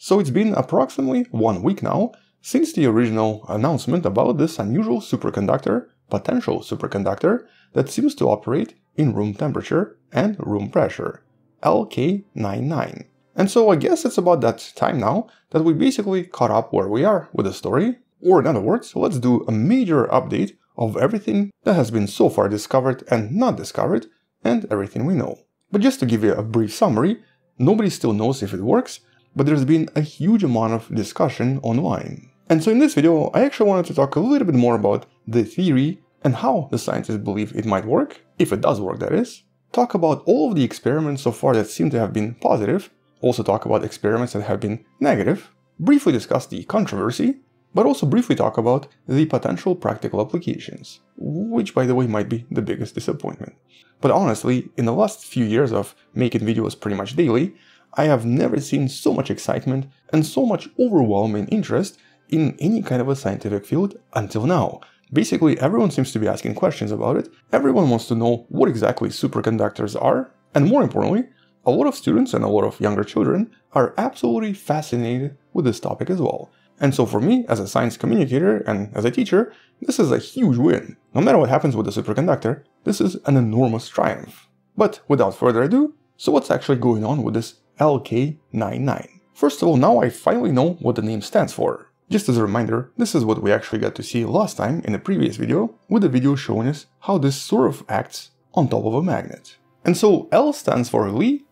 So it's been approximately one week now since the original announcement about this unusual superconductor, potential superconductor, that seems to operate in room temperature and room pressure, LK99. And so I guess it's about that time now that we basically caught up where we are with the story, or in other words, let's do a major update of everything that has been so far discovered and not discovered, and everything we know. But just to give you a brief summary, nobody still knows if it works, but there's been a huge amount of discussion online. And so in this video, I actually wanted to talk a little bit more about the theory and how the scientists believe it might work, if it does work that is, talk about all of the experiments so far that seem to have been positive, also talk about experiments that have been negative, briefly discuss the controversy, but also briefly talk about the potential practical applications, which by the way might be the biggest disappointment. But honestly, in the last few years of making videos pretty much daily, I have never seen so much excitement and so much overwhelming interest in any kind of a scientific field until now. Basically, everyone seems to be asking questions about it, everyone wants to know what exactly superconductors are, and more importantly, a lot of students and a lot of younger children are absolutely fascinated with this topic as well. And so for me, as a science communicator and as a teacher, this is a huge win. No matter what happens with the superconductor, this is an enormous triumph. But without further ado, so what's actually going on with this LK99? First of all, now I finally know what the name stands for. Just as a reminder, this is what we actually got to see last time in the previous video, with the video showing us how this sort of acts on top of a magnet. And so L stands for Lee,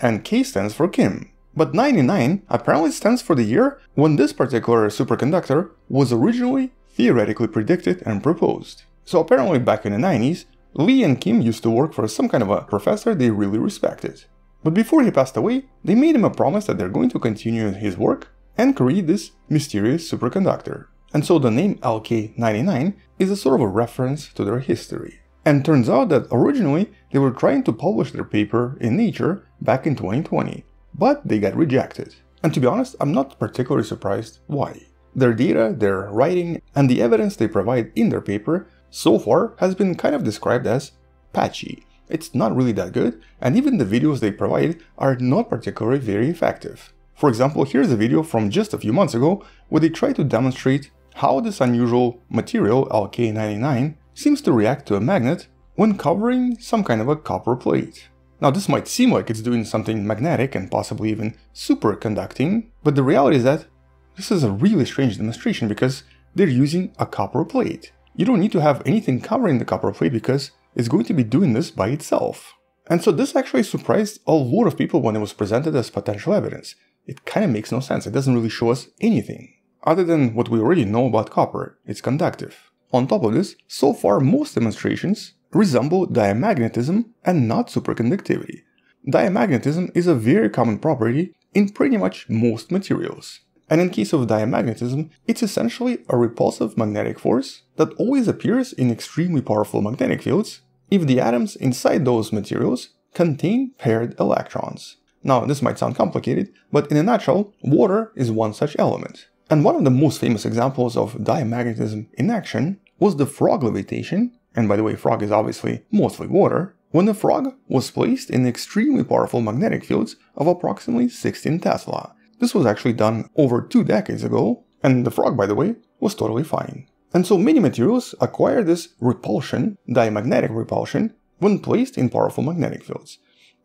and K stands for Kim. But 99 apparently stands for the year when this particular superconductor was originally theoretically predicted and proposed. So apparently back in the 90s, Lee and Kim used to work for some kind of a professor they really respected. But before he passed away, they made him a promise that they're going to continue his work and create this mysterious superconductor. And so the name LK99 is a sort of a reference to their history. And turns out that originally they were trying to publish their paper in Nature back in 2020, but they got rejected. And to be honest, I'm not particularly surprised why. Their data, their writing, and the evidence they provide in their paper so far has been kind of described as patchy. It's not really that good, and even the videos they provide are not particularly very effective. For example, here's a video from just a few months ago where they try to demonstrate how this unusual material LK99 seems to react to a magnet when covering some kind of a copper plate. Now this might seem like it's doing something magnetic and possibly even superconducting, but the reality is that this is a really strange demonstration because they're using a copper plate. You don't need to have anything covering the copper plate because it's going to be doing this by itself. And so this actually surprised a lot of people when it was presented as potential evidence it kind of makes no sense. It doesn't really show us anything. Other than what we already know about copper, it's conductive. On top of this, so far most demonstrations resemble diamagnetism and not superconductivity. Diamagnetism is a very common property in pretty much most materials. And in case of diamagnetism, it's essentially a repulsive magnetic force that always appears in extremely powerful magnetic fields if the atoms inside those materials contain paired electrons. Now, this might sound complicated, but in a nutshell, water is one such element. And one of the most famous examples of diamagnetism in action was the frog levitation, and by the way, frog is obviously mostly water, when the frog was placed in extremely powerful magnetic fields of approximately 16 Tesla. This was actually done over two decades ago, and the frog, by the way, was totally fine. And so many materials acquire this repulsion, diamagnetic repulsion, when placed in powerful magnetic fields.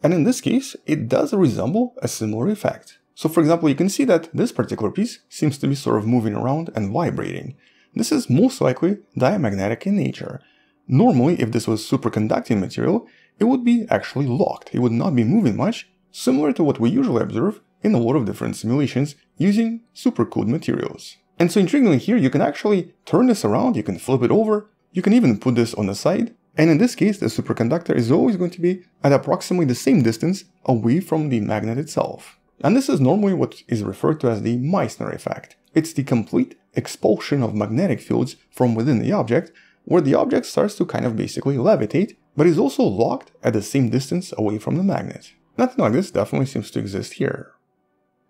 And in this case, it does resemble a similar effect. So for example, you can see that this particular piece seems to be sort of moving around and vibrating. This is most likely diamagnetic in nature. Normally, if this was superconducting material, it would be actually locked. It would not be moving much, similar to what we usually observe in a lot of different simulations using supercooled materials. And so intriguingly here, you can actually turn this around, you can flip it over, you can even put this on the side, and in this case, the superconductor is always going to be at approximately the same distance away from the magnet itself. And this is normally what is referred to as the Meissner effect. It's the complete expulsion of magnetic fields from within the object, where the object starts to kind of basically levitate, but is also locked at the same distance away from the magnet. Nothing like this definitely seems to exist here.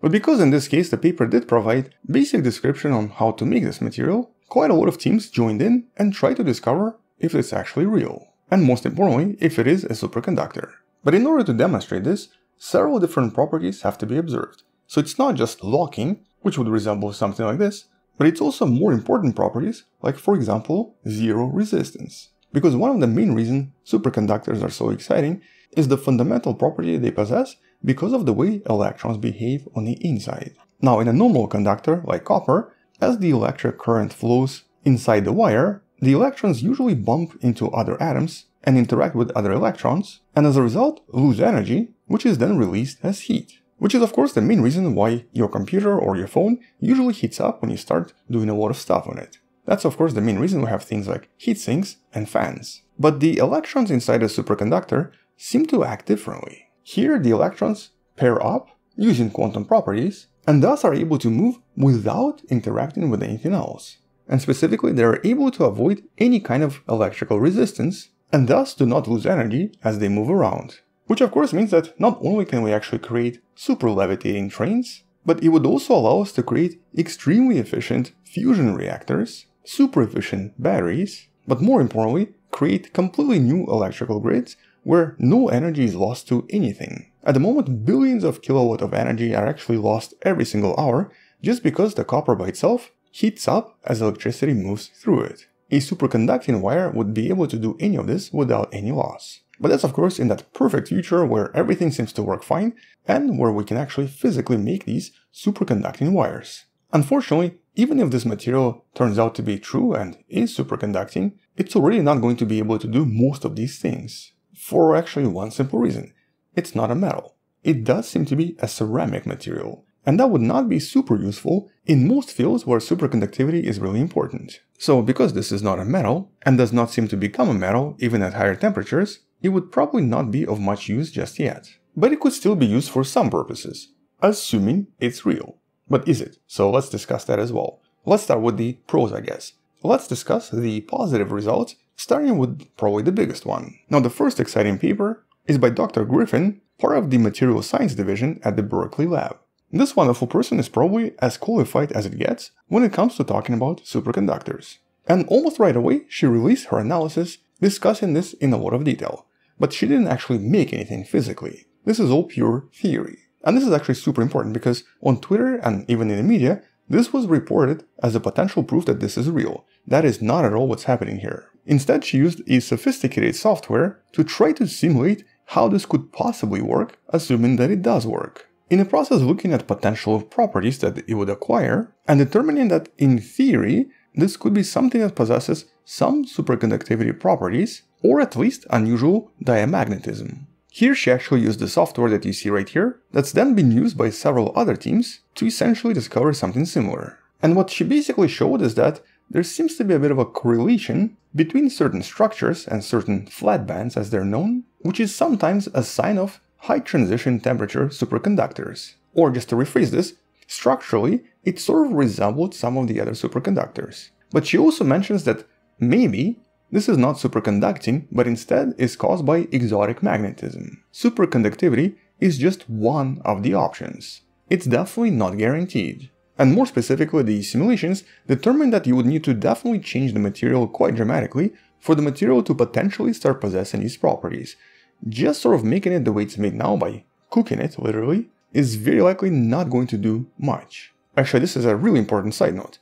But because in this case the paper did provide basic description on how to make this material, quite a lot of teams joined in and tried to discover if it's actually real, and most importantly, if it is a superconductor. But in order to demonstrate this, several different properties have to be observed. So it's not just locking, which would resemble something like this, but it's also more important properties, like for example, zero resistance. Because one of the main reasons superconductors are so exciting is the fundamental property they possess because of the way electrons behave on the inside. Now in a normal conductor, like copper, as the electric current flows inside the wire, the electrons usually bump into other atoms and interact with other electrons, and as a result lose energy, which is then released as heat. Which is of course the main reason why your computer or your phone usually heats up when you start doing a lot of stuff on it. That's of course the main reason we have things like heat sinks and fans. But the electrons inside a superconductor seem to act differently. Here the electrons pair up using quantum properties and thus are able to move without interacting with anything else. And specifically they are able to avoid any kind of electrical resistance and thus do not lose energy as they move around. Which of course means that not only can we actually create super levitating trains, but it would also allow us to create extremely efficient fusion reactors, super efficient batteries, but more importantly, create completely new electrical grids where no energy is lost to anything. At the moment, billions of kilowatt of energy are actually lost every single hour just because the copper by itself heats up as electricity moves through it. A superconducting wire would be able to do any of this without any loss. But that's of course in that perfect future where everything seems to work fine and where we can actually physically make these superconducting wires. Unfortunately, even if this material turns out to be true and is superconducting, it's already not going to be able to do most of these things. For actually one simple reason. It's not a metal. It does seem to be a ceramic material, and that would not be super useful in most fields where superconductivity is really important. So because this is not a metal, and does not seem to become a metal even at higher temperatures, it would probably not be of much use just yet. But it could still be used for some purposes, assuming it's real. But is it? So let's discuss that as well. Let's start with the pros, I guess. Let's discuss the positive results, starting with probably the biggest one. Now, the first exciting paper is by Dr. Griffin, part of the Material Science Division at the Berkeley Lab. This wonderful person is probably as qualified as it gets when it comes to talking about superconductors. And almost right away, she released her analysis discussing this in a lot of detail. But she didn't actually make anything physically. This is all pure theory. And this is actually super important because on Twitter and even in the media, this was reported as a potential proof that this is real. That is not at all what's happening here. Instead, she used a sophisticated software to try to simulate how this could possibly work, assuming that it does work. In the process looking at potential properties that it would acquire, and determining that in theory, this could be something that possesses some superconductivity properties, or at least unusual diamagnetism. Here she actually used the software that you see right here, that's then been used by several other teams to essentially discover something similar. And what she basically showed is that there seems to be a bit of a correlation between certain structures and certain flat bands as they're known, which is sometimes a sign of high transition temperature superconductors. Or just to rephrase this, structurally, it sort of resembled some of the other superconductors. But she also mentions that maybe this is not superconducting, but instead is caused by exotic magnetism. Superconductivity is just one of the options. It's definitely not guaranteed. And more specifically, the simulations determined that you would need to definitely change the material quite dramatically for the material to potentially start possessing these properties. Just sort of making it the way it's made now by cooking it, literally, is very likely not going to do much. Actually, this is a really important side note.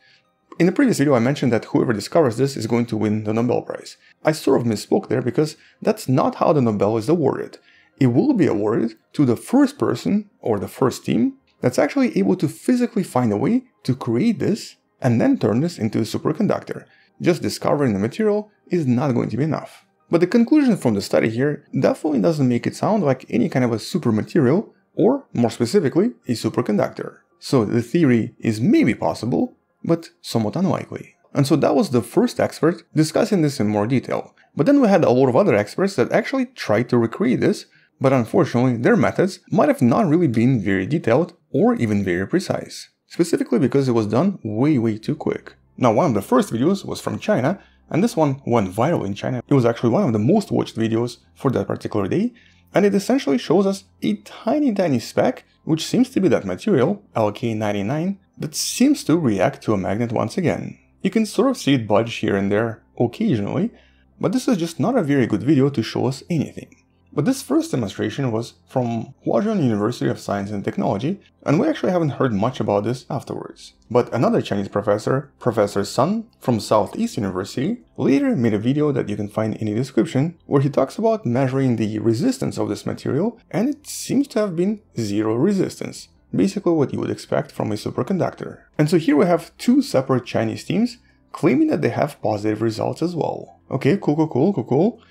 In the previous video I mentioned that whoever discovers this is going to win the Nobel Prize. I sort of misspoke there because that's not how the Nobel is awarded. It will be awarded to the first person or the first team that's actually able to physically find a way to create this and then turn this into a superconductor. Just discovering the material is not going to be enough. But the conclusion from the study here definitely doesn't make it sound like any kind of a super material or, more specifically, a superconductor. So the theory is maybe possible, but somewhat unlikely. And so that was the first expert discussing this in more detail. But then we had a lot of other experts that actually tried to recreate this, but unfortunately their methods might have not really been very detailed or even very precise. Specifically because it was done way way too quick. Now one of the first videos was from China, and this one went viral in China. It was actually one of the most watched videos for that particular day, and it essentially shows us a tiny tiny speck, which seems to be that material, LK99, that seems to react to a magnet once again. You can sort of see it budge here and there occasionally, but this is just not a very good video to show us anything. But this first demonstration was from Huazhong University of Science and Technology, and we actually haven't heard much about this afterwards. But another Chinese professor, Professor Sun from Southeast University, later made a video that you can find in the description where he talks about measuring the resistance of this material and it seems to have been zero resistance. Basically what you would expect from a superconductor. And so here we have two separate Chinese teams claiming that they have positive results as well. Okay, cool, cool, cool, cool, cool.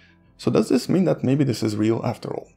So does this mean that maybe this is real after all?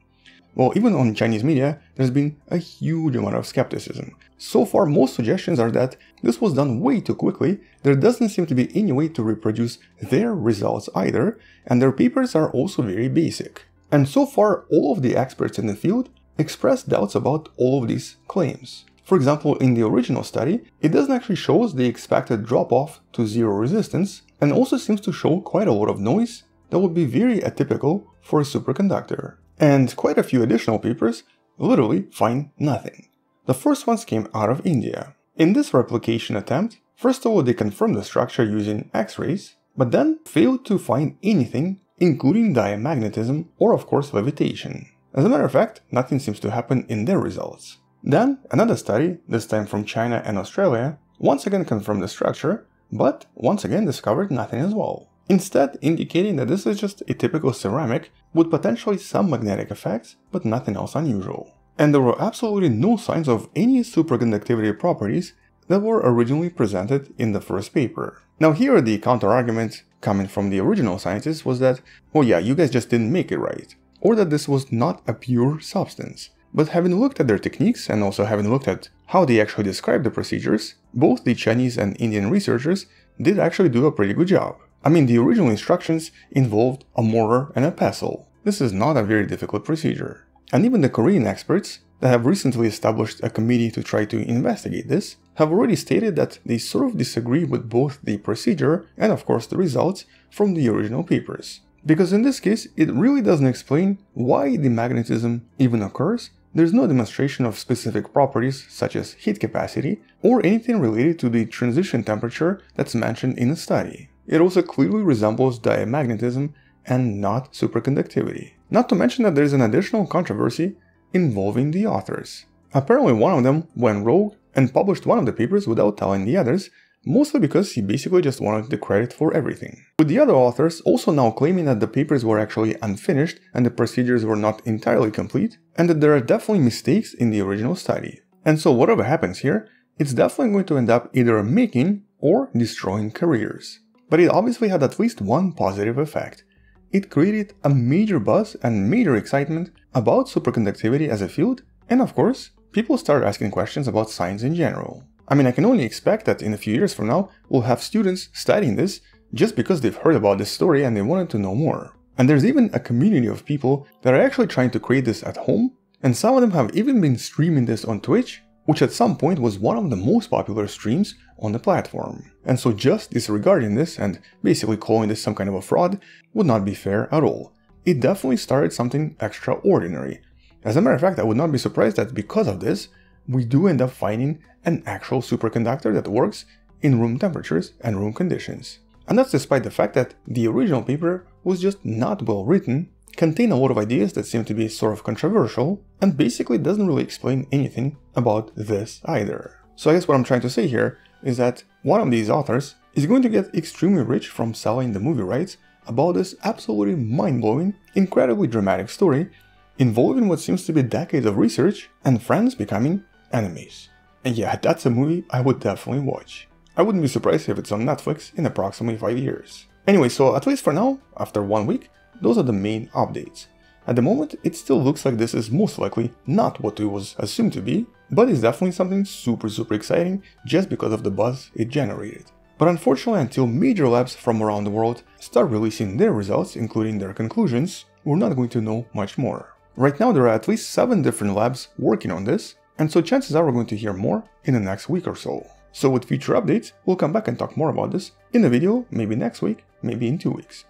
Well, even on Chinese media, there's been a huge amount of skepticism. So far, most suggestions are that this was done way too quickly, there doesn't seem to be any way to reproduce their results either, and their papers are also very basic. And so far, all of the experts in the field express doubts about all of these claims. For example, in the original study, it doesn't actually show the expected drop-off to zero resistance, and also seems to show quite a lot of noise that would be very atypical for a superconductor. And quite a few additional papers literally find nothing. The first ones came out of India. In this replication attempt, first of all they confirmed the structure using X-rays, but then failed to find anything including diamagnetism or of course levitation. As a matter of fact, nothing seems to happen in their results. Then another study, this time from China and Australia, once again confirmed the structure, but once again discovered nothing as well instead indicating that this is just a typical ceramic with potentially some magnetic effects, but nothing else unusual. And there were absolutely no signs of any superconductivity properties that were originally presented in the first paper. Now here the counter-argument coming from the original scientists was that, well yeah, you guys just didn't make it right, or that this was not a pure substance. But having looked at their techniques and also having looked at how they actually describe the procedures, both the Chinese and Indian researchers did actually do a pretty good job. I mean, the original instructions involved a mortar and a pestle. This is not a very difficult procedure. And even the Korean experts that have recently established a committee to try to investigate this have already stated that they sort of disagree with both the procedure and of course the results from the original papers. Because in this case, it really doesn't explain why the magnetism even occurs, there's no demonstration of specific properties such as heat capacity or anything related to the transition temperature that's mentioned in the study. It also clearly resembles diamagnetism and not superconductivity. Not to mention that there's an additional controversy involving the authors. Apparently one of them went rogue and published one of the papers without telling the others, mostly because he basically just wanted the credit for everything. With the other authors also now claiming that the papers were actually unfinished and the procedures were not entirely complete, and that there are definitely mistakes in the original study. And so whatever happens here, it's definitely going to end up either making or destroying careers. But it obviously had at least one positive effect. It created a major buzz and major excitement about superconductivity as a field, and of course, people started asking questions about science in general. I mean, I can only expect that in a few years from now, we'll have students studying this just because they've heard about this story and they wanted to know more. And there's even a community of people that are actually trying to create this at home, and some of them have even been streaming this on Twitch which at some point was one of the most popular streams on the platform. And so just disregarding this and basically calling this some kind of a fraud would not be fair at all. It definitely started something extraordinary. As a matter of fact, I would not be surprised that because of this, we do end up finding an actual superconductor that works in room temperatures and room conditions. And that's despite the fact that the original paper was just not well written contain a lot of ideas that seem to be sort of controversial, and basically doesn't really explain anything about this either. So I guess what I'm trying to say here is that one of these authors is going to get extremely rich from selling the movie rights about this absolutely mind-blowing, incredibly dramatic story involving what seems to be decades of research and friends becoming enemies. And yeah, that's a movie I would definitely watch. I wouldn't be surprised if it's on Netflix in approximately 5 years. Anyway, so at least for now, after one week, those are the main updates. At the moment, it still looks like this is most likely not what it was assumed to be, but it's definitely something super super exciting just because of the buzz it generated. But unfortunately, until major labs from around the world start releasing their results, including their conclusions, we're not going to know much more. Right now, there are at least 7 different labs working on this, and so chances are we're going to hear more in the next week or so. So with future updates, we'll come back and talk more about this in a video, maybe next week, maybe in 2 weeks.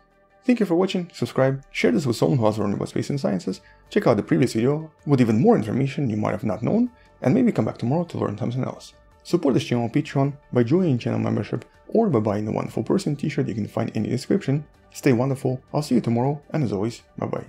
Thank you for watching, subscribe, share this with someone who has learned about space and sciences, check out the previous video with even more information you might have not known, and maybe come back tomorrow to learn something else. Support this channel on Patreon by joining channel membership or by buying the Wonderful Person t-shirt you can find in the description. Stay wonderful, I'll see you tomorrow, and as always, bye bye.